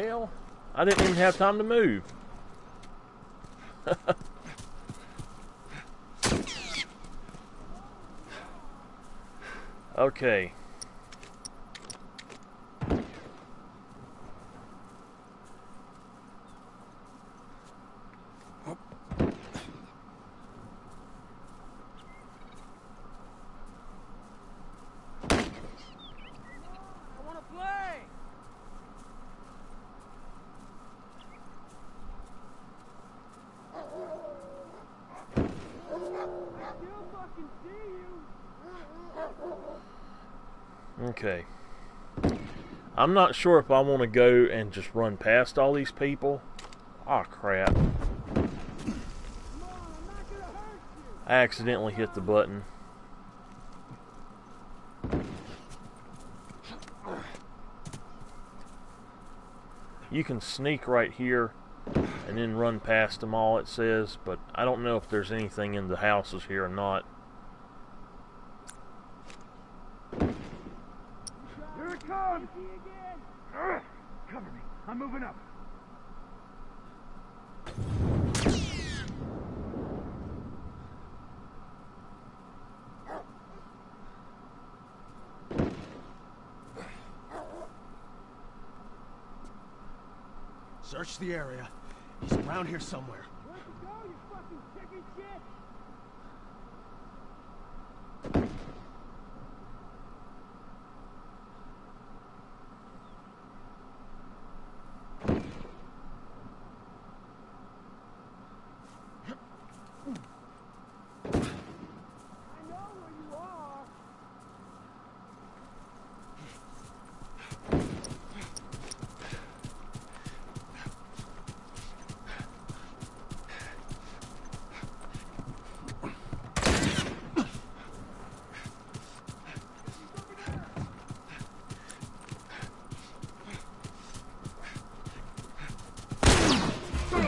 hell? I didn't even have time to move. okay. Okay. I'm not sure if I want to go and just run past all these people. Oh crap. I accidentally hit the button. You can sneak right here and then run past them all, it says, but I don't know if there's anything in the houses here or not. Cover me. I'm moving up. Search the area. He's around here somewhere.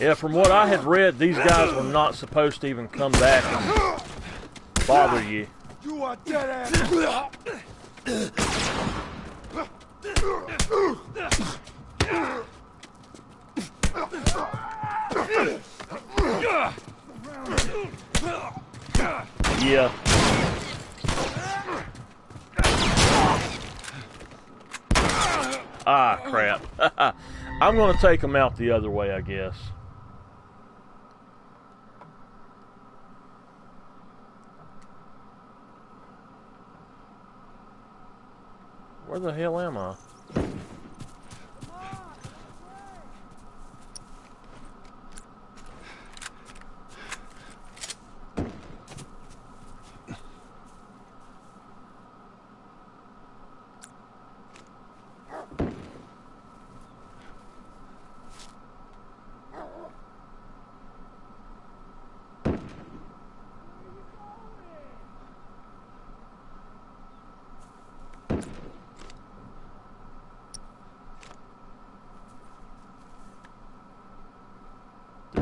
Yeah, from what I had read, these guys were not supposed to even come back and bother you. You are dead ass. Yeah. Ah, crap. I'm going to take them out the other way, I guess. Where the hell am I?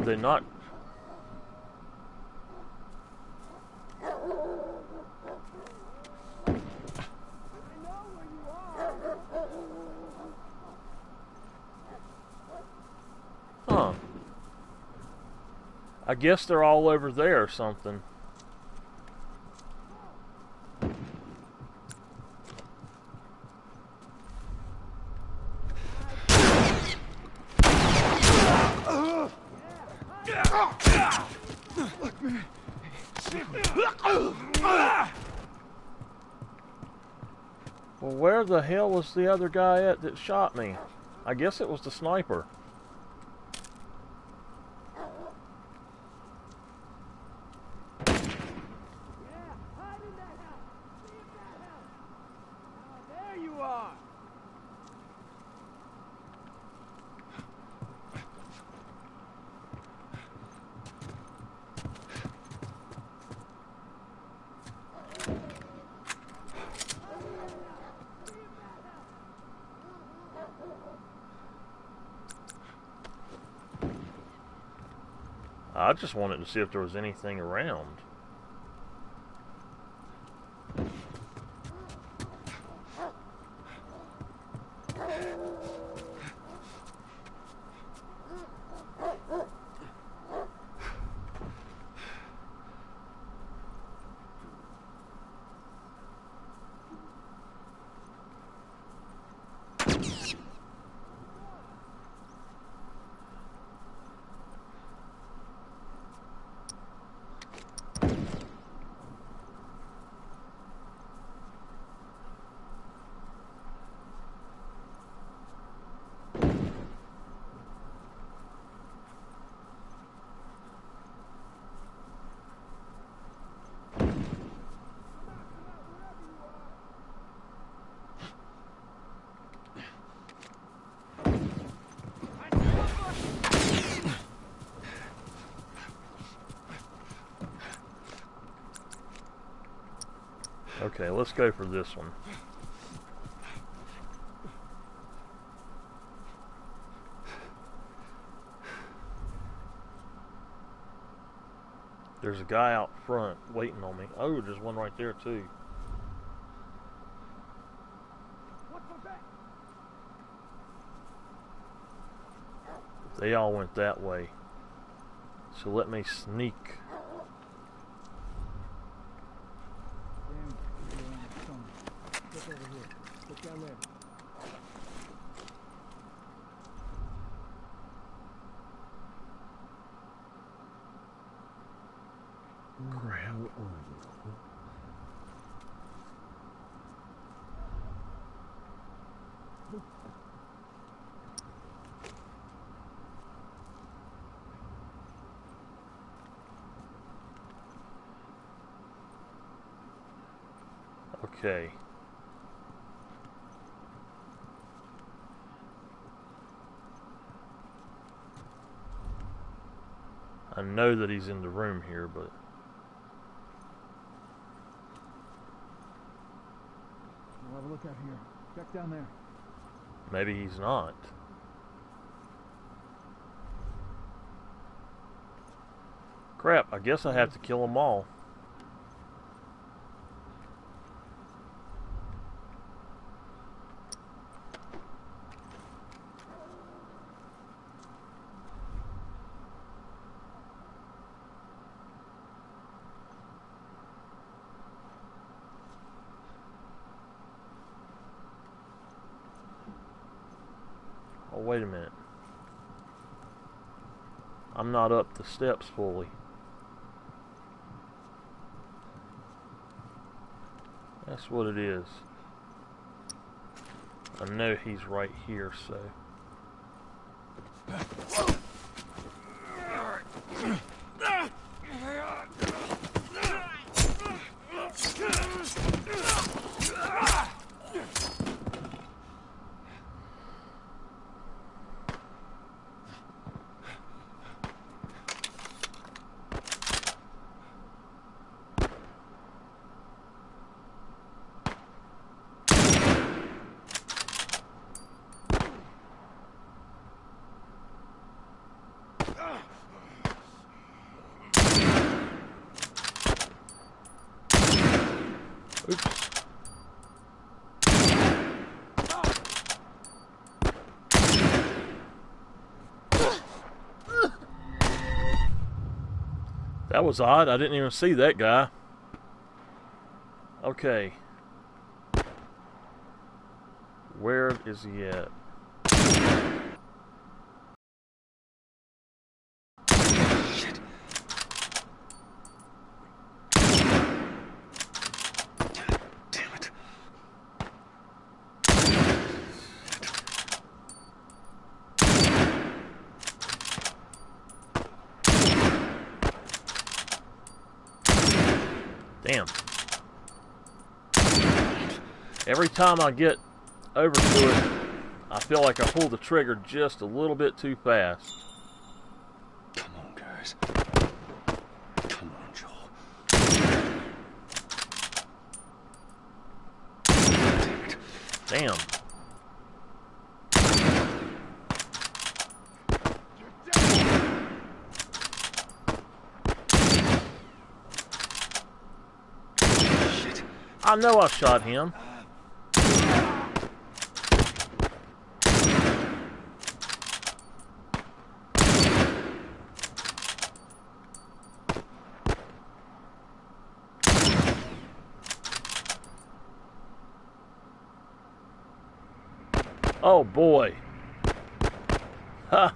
They not? Huh. I guess they're all over there or something. Well, where the hell was the other guy at that shot me? I guess it was the sniper. Yeah, hide in that house. See if that helps. Ah, there you are. I just wanted to see if there was anything around. Okay, let's go for this one. There's a guy out front waiting on me. Oh, there's one right there too. They all went that way. So let me sneak. Damn, you're on the sun. Look over here. Look down there. Crap. Okay. I know that he's in the room here, but We'll have a look out here. Check down there. maybe he's not. Crap, I guess I have to kill them all. Wait a minute. I'm not up the steps fully. That's what it is. I know he's right here, so. That was odd. I didn't even see that guy. Okay. Where is he at? Damn it. Damn. Every time I get over to it, I feel like I pull the trigger just a little bit too fast. Come on, guys. Come on, Joel. Damn it. Damn. I know I shot him. Oh boy. Ha.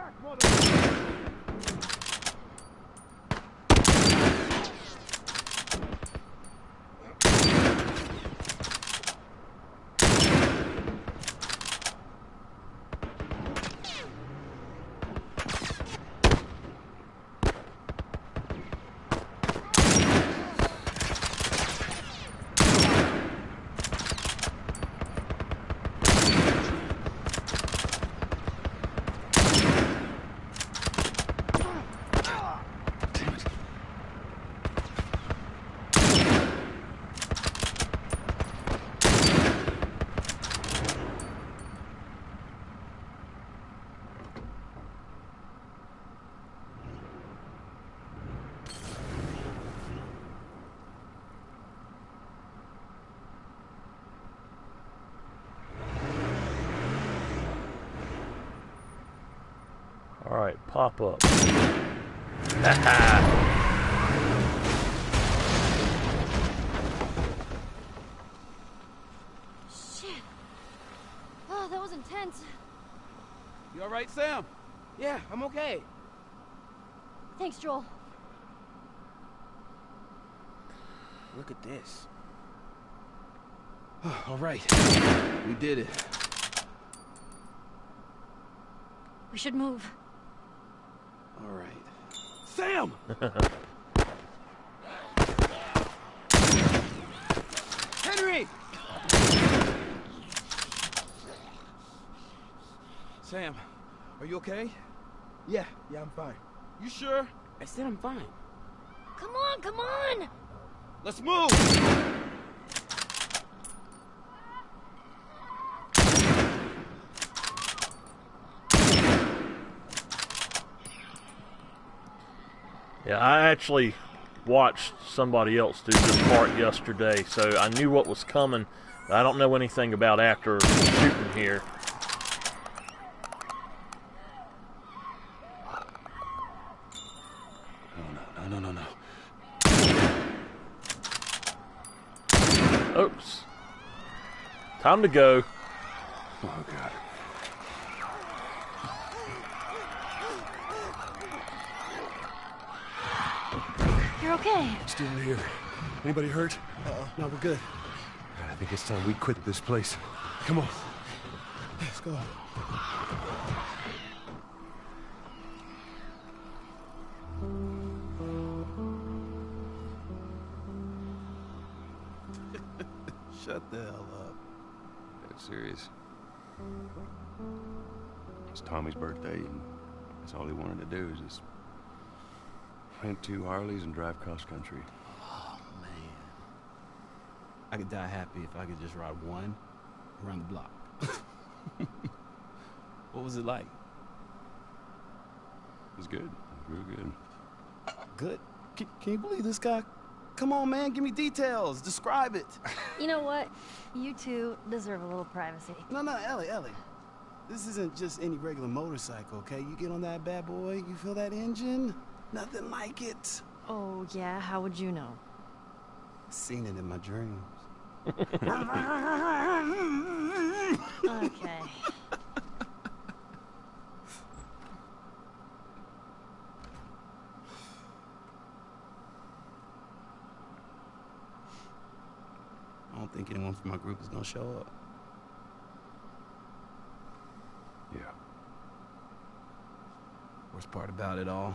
Back, mother. Pop up. Shit. Oh, that was intense. You all right, Sam? Yeah, I'm okay. Thanks, Joel. Look at this. all right. We did it. We should move. All right. Sam! Henry! Sam, are you okay? Yeah, yeah, I'm fine. You sure? I said I'm fine. Come on, come on! Let's move! Yeah, I actually watched somebody else do this part yesterday, so I knew what was coming. But I don't know anything about after shooting here. No, no, no, no, no. Oops. Time to go. Oh, God. You're okay. Still here. Anybody hurt? Uh-uh. No, we're good. I think it's time we quit this place. Come on. Let's go. Shut the hell up. That's serious. It's Tommy's birthday, and that's all he wanted to do is just rent two Harleys and drive cross country. Oh, man. I could die happy if I could just ride one around the block. what was it like? It was good. Real good. Good. Can, can you believe this guy? Come on, man. Give me details. Describe it. You know what? You two deserve a little privacy. No, no, Ellie, Ellie. This isn't just any regular motorcycle, okay? You get on that bad boy, you feel that engine? Nothing like it. Oh, yeah? How would you know? Seen it in my dreams. Okay. I don't think anyone from my group is gonna show up. Yeah. Worst part about it all,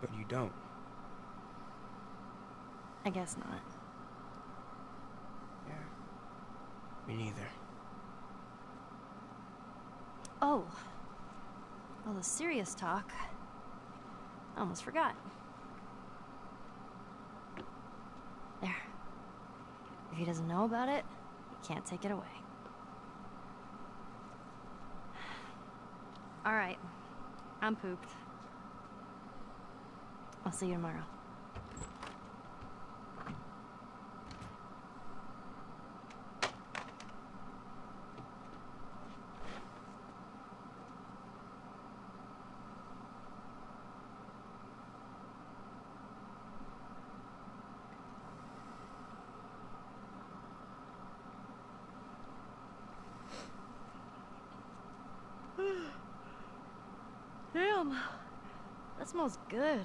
But you don't. I guess not. Yeah. Me neither. Oh. All the serious talk. I almost forgot. There. If he doesn't know about it, he can't take it away. All right. I'm pooped. I'll see you tomorrow. Damn. That smells good.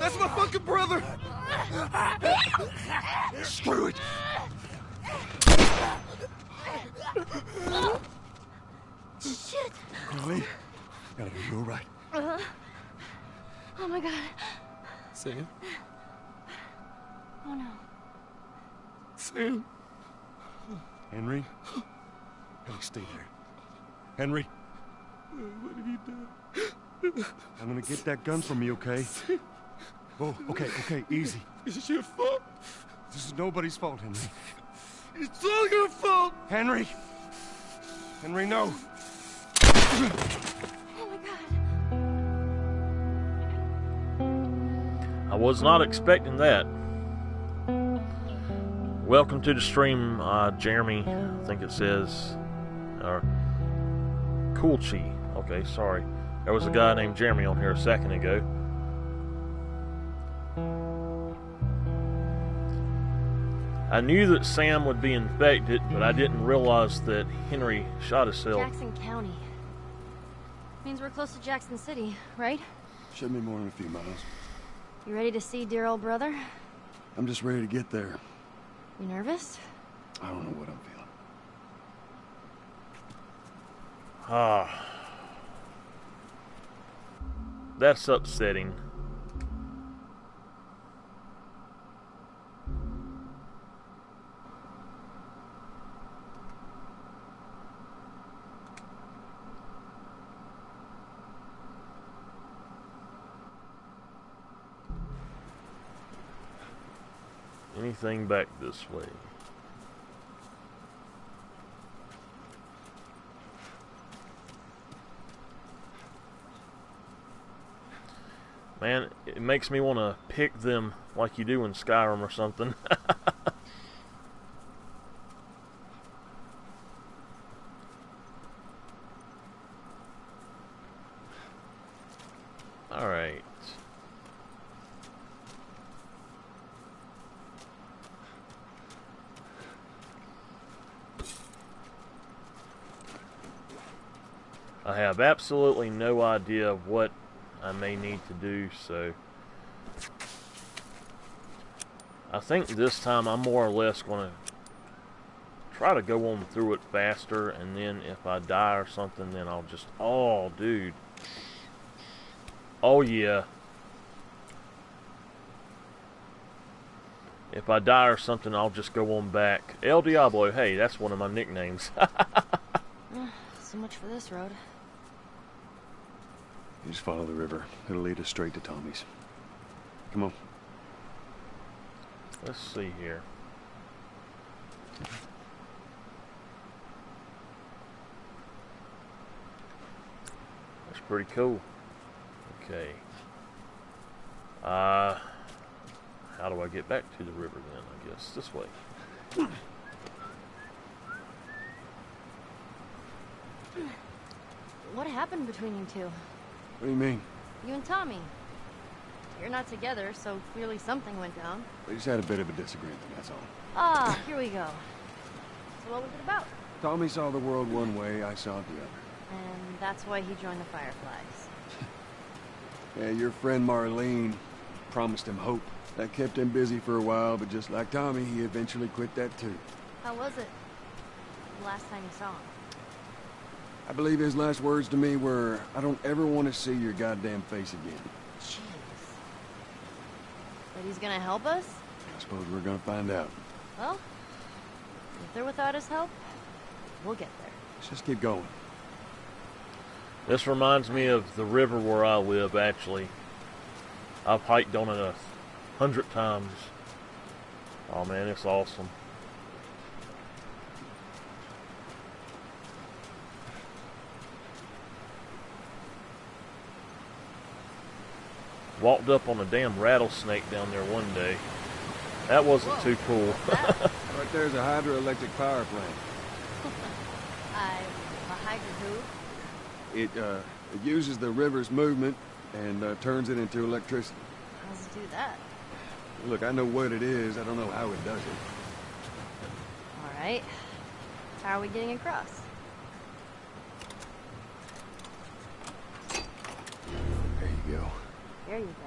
That's my fucking brother! Screw it! Shit! Gotta be you alright. Uh-huh. Oh my god. Sam? Oh no. Sam. Henry? Henry, stay there. Henry? What have you do? I'm gonna get that gun from you, okay? Oh, okay, okay, easy. This is your fault. This is nobody's fault, Henry. It's all your fault. Henry! Henry, no! Oh my god. I was not expecting that. Welcome to the stream, uh, Jeremy. I think it says, or Coolchi. Okay, sorry. There was a guy named Jeremy on here a second ago. I knew that Sam would be infected, but I didn't realize that Henry shot himself. Jackson County. Means we're close to Jackson City, right? Should be more than a few miles. You ready to see dear old brother? I'm just ready to get there. You nervous? I don't know what I'm feeling. Ah. That's upsetting. Anything back this way? Man, it makes me want to pick them like you do in Skyrim or something. Alright. I have absolutely no idea what I may need to do, so I think this time I'm more or less going to try to go on through it faster, and then if I die or something, then I'll just, oh, dude. Oh, yeah. If I die or something, I'll just go on back. El Diablo, hey, that's one of my nicknames. So much for this road. You just follow the river. It'll lead us straight to Tommy's. Come on. Let's see here. That's pretty cool. Okay. Uh, how do I get back to the river then? I guess this way. What happened between you two? What do you mean? You and Tommy. You're not together, so clearly something went down. We just had a bit of a disagreement, that's all. Ah, here we go. So what was it about? Tommy saw the world one way, I saw it the other. And that's why he joined the Fireflies. Yeah, your friend Marlene promised him hope. That kept him busy for a while, but just like Tommy, he eventually quit that too. How was it? The last time you saw him? I believe his last words to me were, I don't ever want to see your goddamn face again. Jeez. But he's gonna help us? I suppose we're gonna find out. Well, if they're without his help, we'll get there. Let's just keep going. This reminds me of the river where I live, actually. I've hiked on it a hundred times. Oh man, it's awesome. Walked up on a damn rattlesnake down there one day. That wasn't Whoa. too cool. Right there's a hydroelectric power plant. I a hydro who? It, uh, it uses the river's movement and uh, turns it into electricity. How does it do that? Look, I know what it is. I don't know how it does it. All right. How are we getting across? There you go.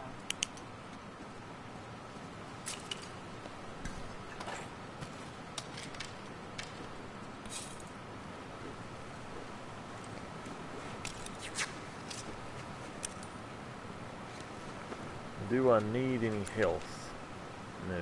Do I need any health? No.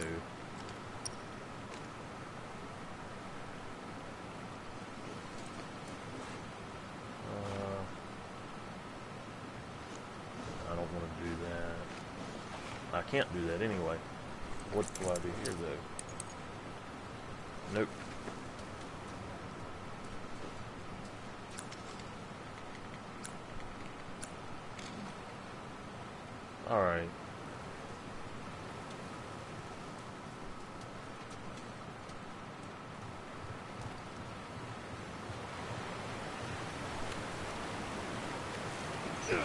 that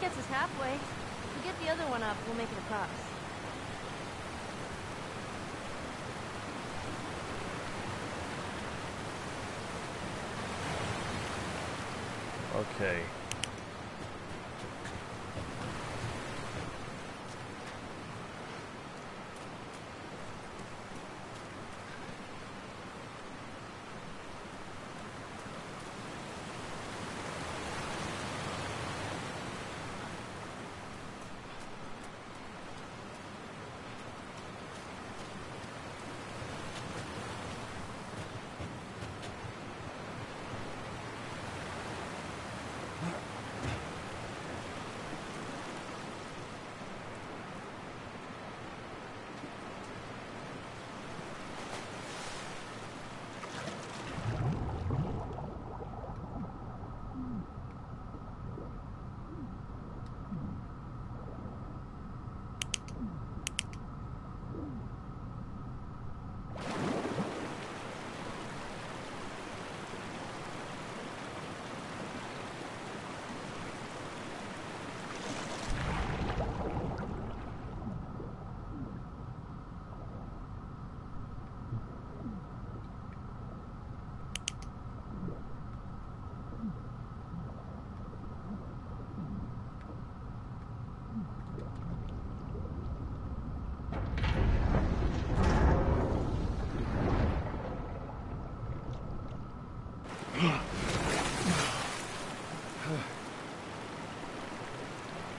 gets us halfway. If we get the other one up, we'll make it across. Okay.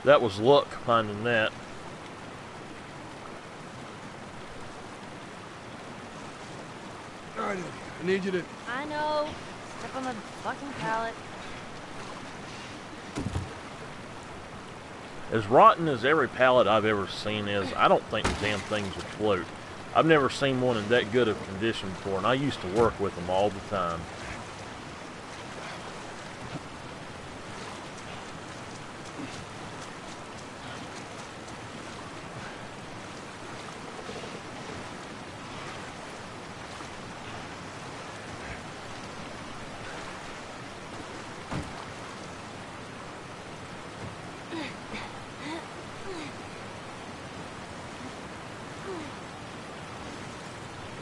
That was luck finding that. All right, I need you to... I know. Step on the fucking pallet. As rotten as every pallet I've ever seen is, I don't think the damn things would float. I've never seen one in that good of condition before, and I used to work with them all the time.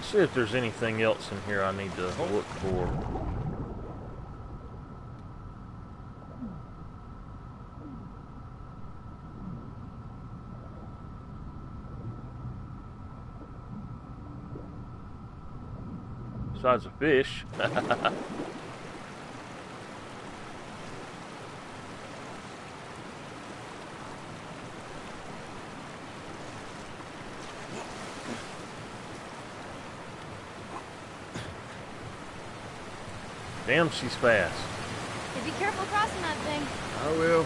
See if there's anything else in here I need to look for. Besides a fish. Damn, she's fast. Hey, be careful crossing that thing. I will.